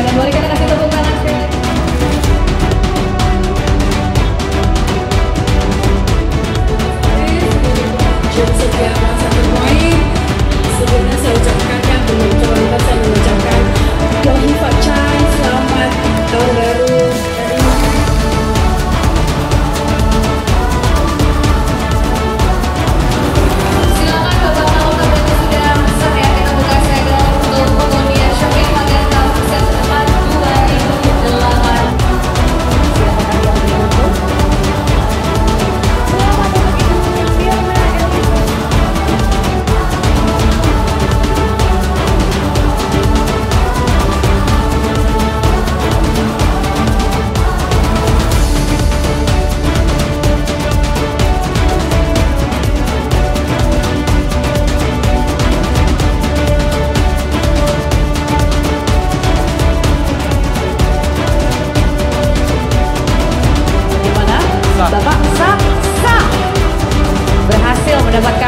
Gracias. Cuernavaca